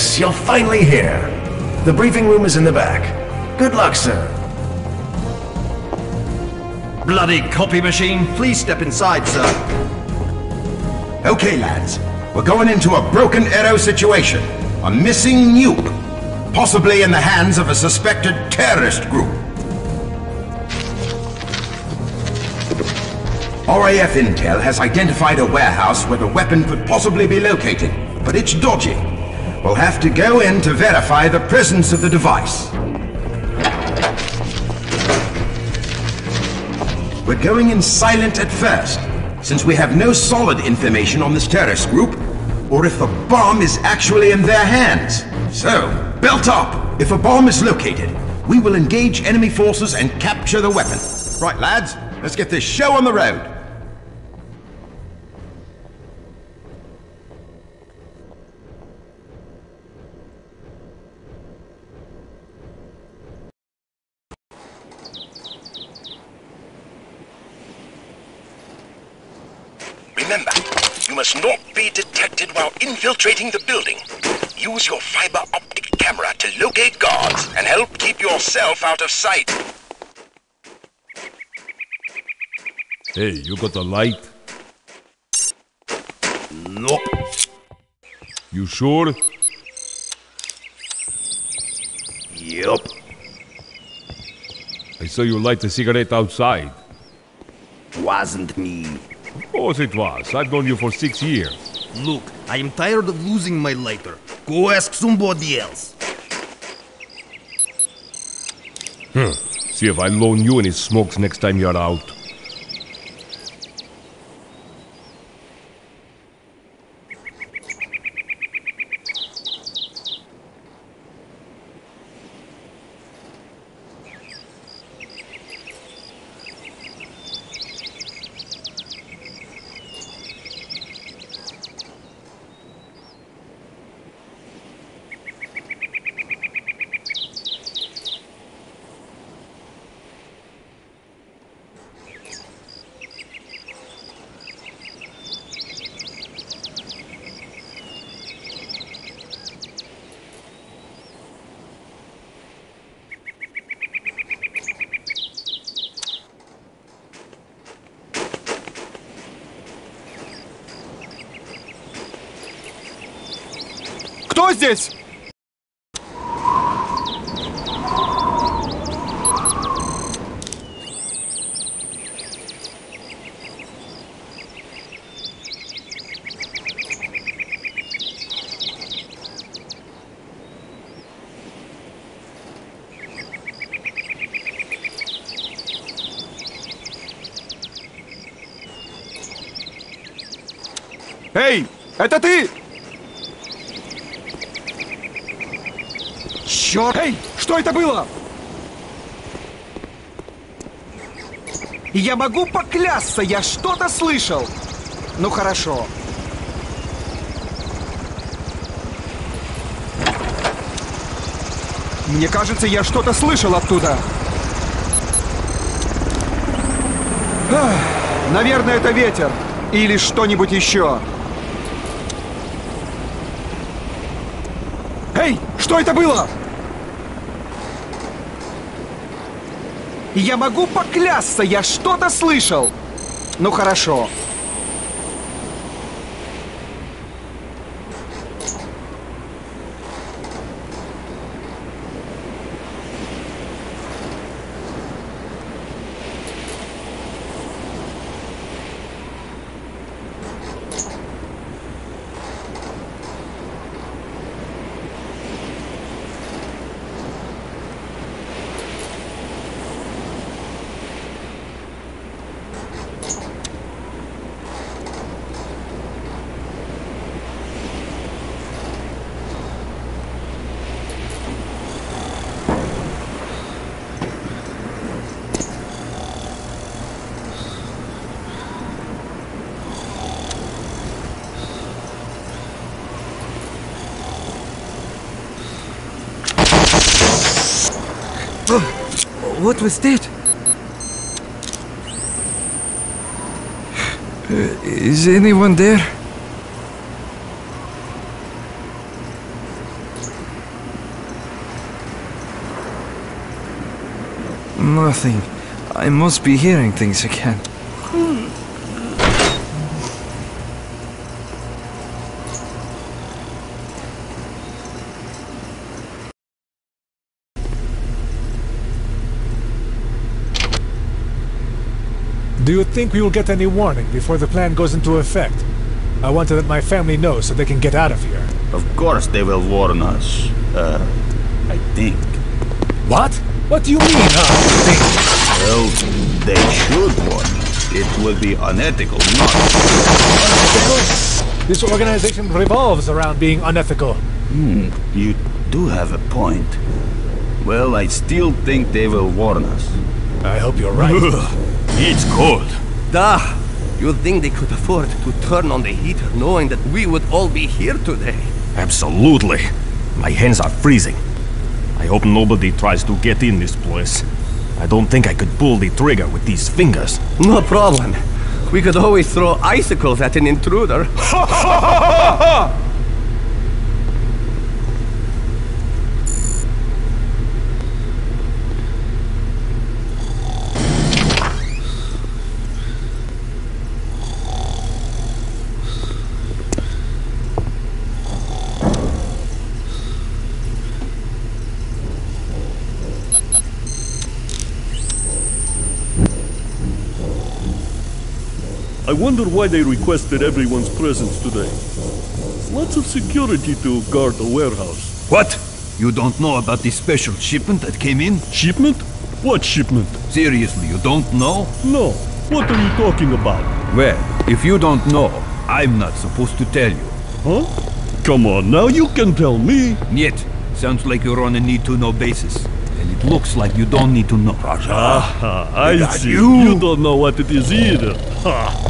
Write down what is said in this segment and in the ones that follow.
Yes, you're finally here. The briefing room is in the back. Good luck, sir. Bloody copy machine. Please step inside, sir. Okay, lads. We're going into a broken arrow situation. A missing nuke. Possibly in the hands of a suspected terrorist group. RAF Intel has identified a warehouse where the weapon could possibly be located, but it's dodgy. We'll have to go in to verify the presence of the device. We're going in silent at first, since we have no solid information on this terrorist group, or if the bomb is actually in their hands. So, belt up! If a bomb is located, we will engage enemy forces and capture the weapon. Right, lads, let's get this show on the road. Remember, you must not be detected while infiltrating the building. Use your fiber optic camera to locate guards and help keep yourself out of sight. Hey, you got a light? Nope. You sure? Yep. I saw you light a cigarette outside. Wasn't me. Of course it was. I've known you for six years. Look, I am tired of losing my lighter. Go ask somebody else. Hmm. See if I loan you any smokes next time you're out. Здесь? Эй, это ты? Черт! Эй, что это было? Я могу поклясться, я что-то слышал. Ну хорошо. Мне кажется, я что-то слышал оттуда. Ах, наверное, это ветер. Или что-нибудь еще. Эй, что это было? Я могу поклясться, я что-то слышал. Ну хорошо. What was that? Uh, is anyone there? Nothing. I must be hearing things again. Do you think we will get any warning before the plan goes into effect? I want to let my family know so they can get out of here. Of course they will warn us. Uh, I think. What? What do you mean, huh? Well, they should warn us. It will be unethical not This organization revolves around being unethical. Hmm, you do have a point. Well, I still think they will warn us. I hope you're right. It's cold. Duh! You'd think they could afford to turn on the heater knowing that we would all be here today. Absolutely. My hands are freezing. I hope nobody tries to get in this place. I don't think I could pull the trigger with these fingers. No problem. We could always throw icicles at an intruder. I wonder why they requested everyone's presence today. Lots of security to guard the warehouse. What? You don't know about the special shipment that came in? Shipment? What shipment? Seriously, you don't know? No. What are you talking about? Well, if you don't know, I'm not supposed to tell you. Huh? Come on, now you can tell me. Yet, sounds like you're on a need-to-know basis. And it looks like you don't need to know. Ah, I see. you. You don't know what it is either. Ha!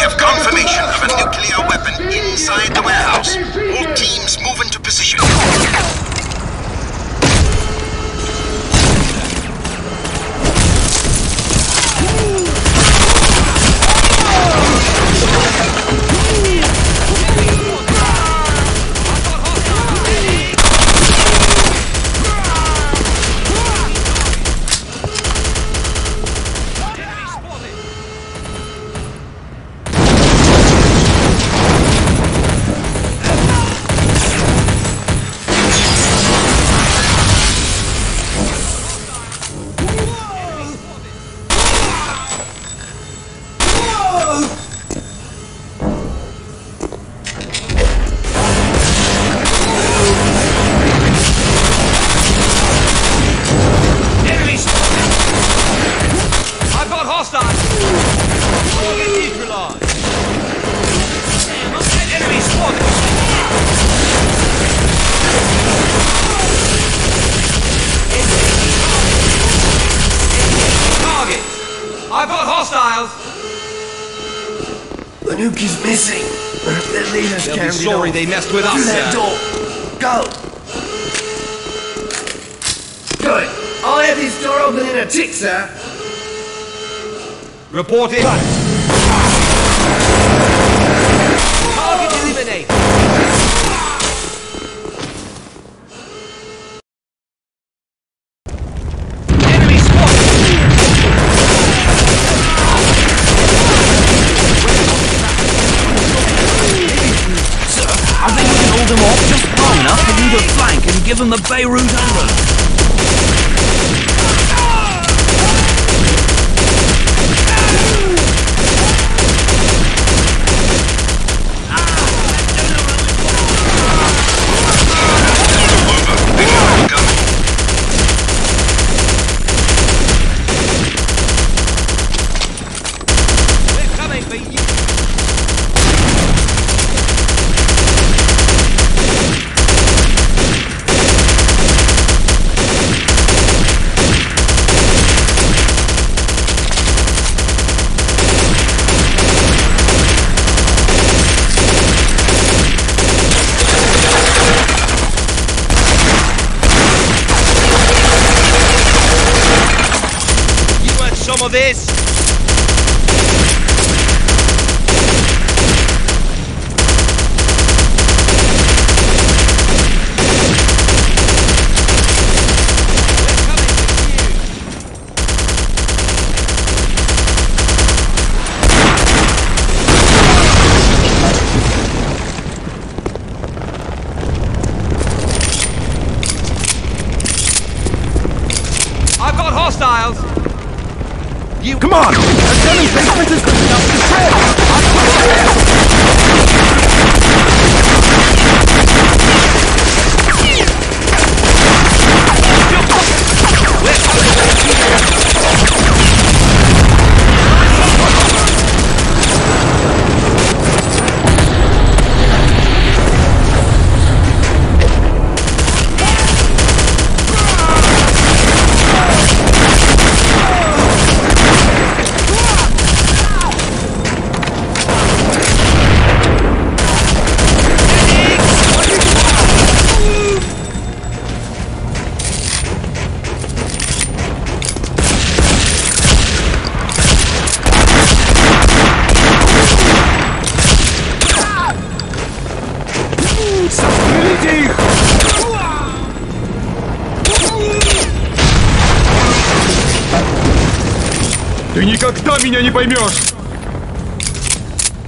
We have confirmation of a nuclear weapon inside the warehouse. All teams move into position. Nuke is missing. Their leaders They'll be sorry they messed with us, Through that door. Go. Good. I'll have this door open in a tick, sir. Report in! Beirut Ты никогда меня не поймешь!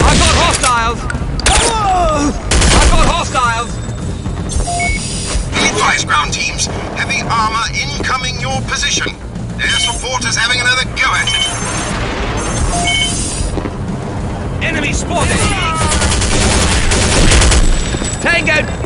I've got hostiles! I've got hostiles! Be advised, ground teams. Heavy armor incoming your position. Air support is having another go at it. Enemy spotted! Tango!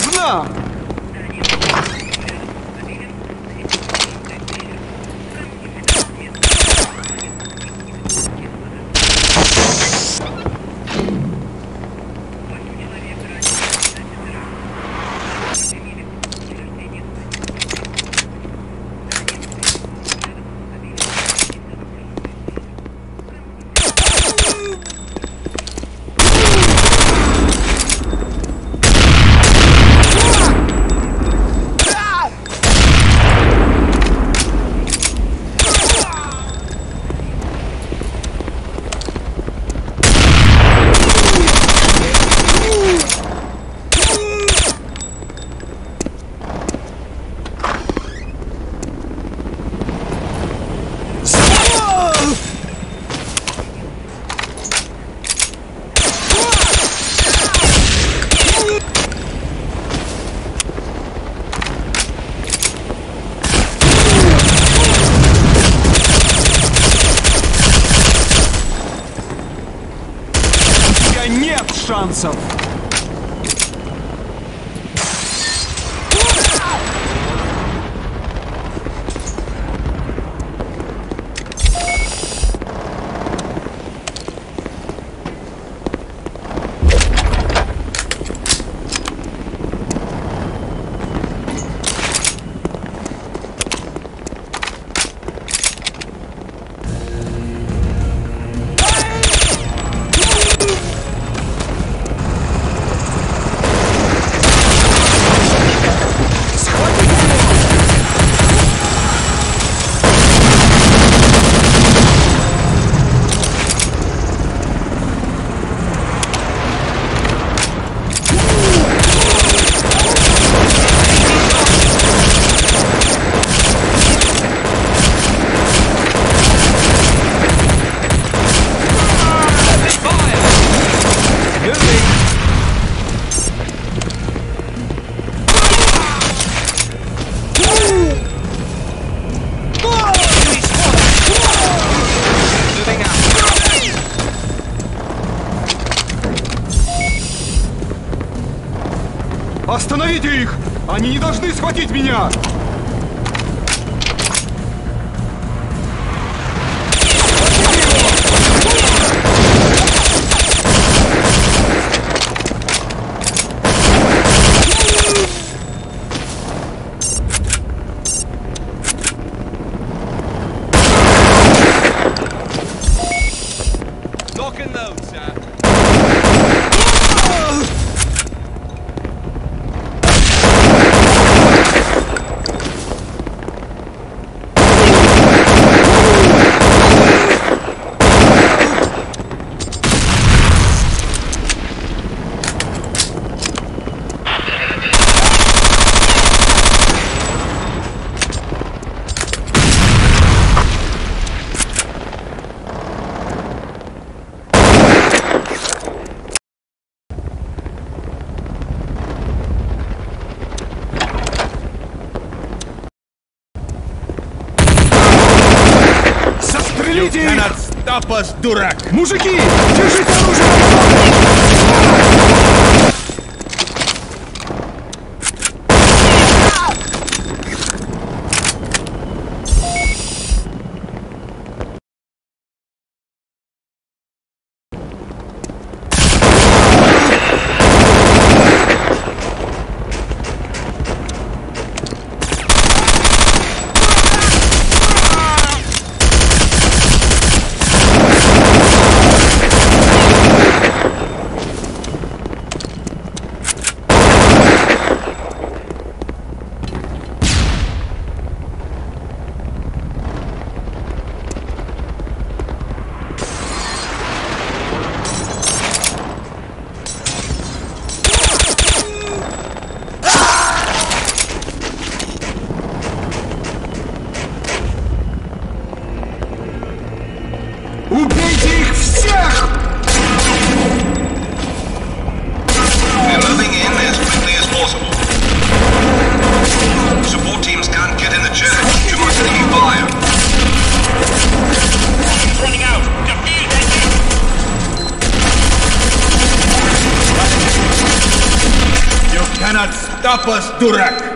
승리! answer. Остановите их! Они не должны схватить меня! Застрелите их! Stop us, дурак! Мужики, держите оружие! You cannot stop us, Durak!